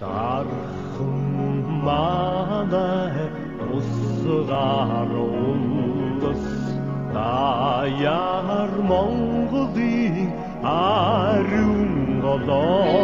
Дархан манай усгаар ундас даяар Монголын ариун голоо